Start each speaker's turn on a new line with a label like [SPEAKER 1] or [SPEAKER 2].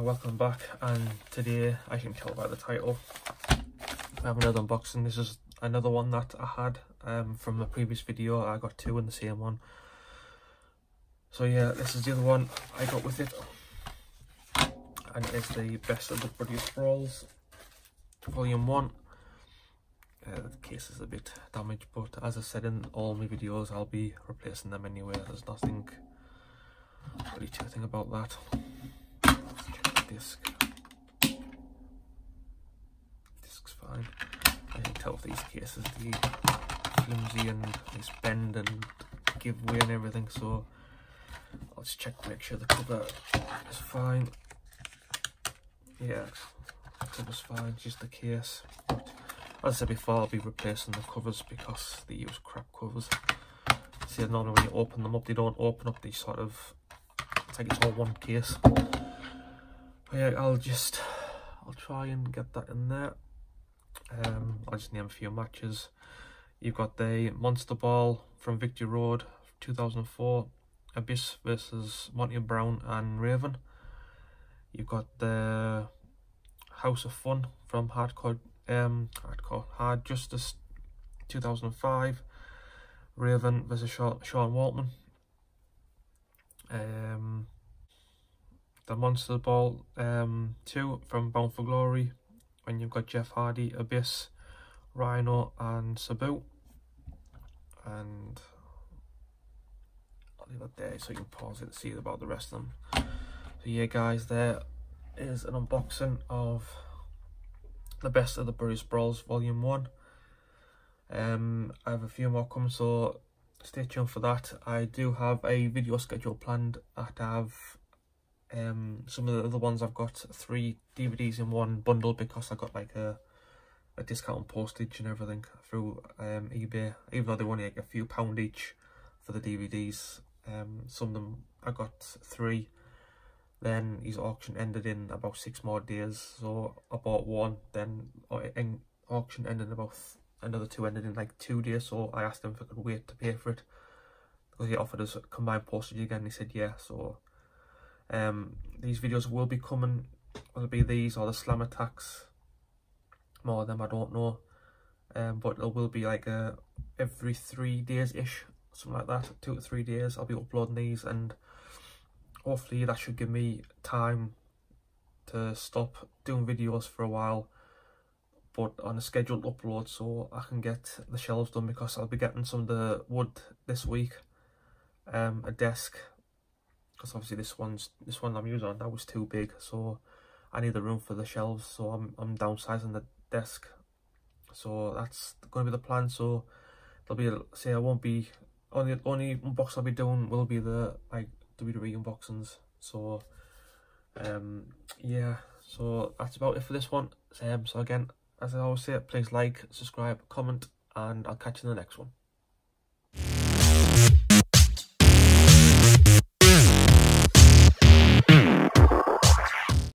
[SPEAKER 1] welcome back and today I can tell by the title. I have another unboxing. This is another one that I had um, from the previous video. I got two in the same one. So yeah this is the other one I got with it. And it's the best of the Bloodiest Brawls volume 1 uh, the case is a bit damaged but as I said in all my videos I'll be replacing them anyway. There's nothing to think about that disc. Disc's fine. I can tell if these cases the flimsy and they bend and give way and everything so I'll just check to make sure the cover is fine. Yeah, the cover's fine, just the case. But as I said before, I'll be replacing the covers because they use crap covers. See, normally when you open them up, they don't open up, they sort of, it's like it's all one case yeah, I'll just, I'll try and get that in there. Um, I'll just name a few matches. You've got the Monster Ball from Victory Road 2004, Abyss versus Monty Brown and Raven. You've got the House of Fun from Hardcore, um, Hardcore, Hard Justice 2005, Raven versus Sean, Sean Waltman. Um, the Monster Ball um, 2 from Bound for Glory when you've got Jeff Hardy, Abyss, Rhino and Sabu. And I'll leave it there so you can pause it to see about the rest of them. So yeah guys, there is an unboxing of the best of the Bloodiest Brawls Volume 1. Um, I have a few more coming so stay tuned for that. I do have a video schedule planned that I have um, some of the other ones I've got three DVDs in one bundle because I got like a a discount on postage and everything through um, eBay, even though they only like a few pound each for the DVDs. Um, some of them I got three. Then his auction ended in about six more days, so I bought one. Then in auction ended about another two ended in like two days, so I asked him if I could wait to pay for it because he offered us combined postage again. He said yeah, so um, these videos will be coming, will be these or the Slam Attax, more of them I don't know, um, but it will be like a, every three days-ish, something like that, two to three days I'll be uploading these and hopefully that should give me time to stop doing videos for a while but on a scheduled upload so I can get the shelves done because I'll be getting some of the wood this week. Um, a desk because obviously this one's this one I'm using that was too big so I need the room for the shelves so I'm, I'm downsizing the desk. So that's going to be the plan so there'll be say I won't be only only unbox I'll be doing will be the like WWE unboxings. So um yeah so that's about it for this one. Um, so again as I always say please like subscribe comment and I'll catch you in the next one